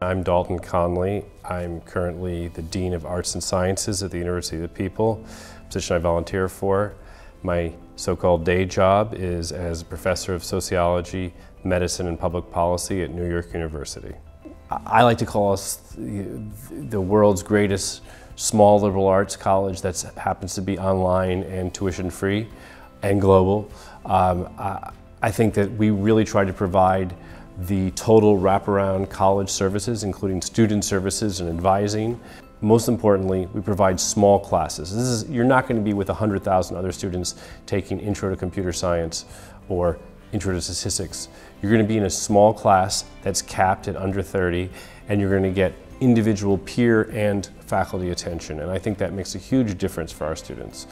I'm Dalton Conley. I'm currently the Dean of Arts and Sciences at the University of the People, position I volunteer for. My so-called day job is as a professor of sociology, medicine, and public policy at New York University. I like to call us the world's greatest small liberal arts college that happens to be online and tuition free and global. Um, I, I think that we really try to provide the total wraparound college services, including student services and advising. Most importantly, we provide small classes. This is, you're not going to be with 100,000 other students taking Intro to Computer Science or Intro to Statistics. You're going to be in a small class that's capped at under 30, and you're going to get individual peer and faculty attention. And I think that makes a huge difference for our students.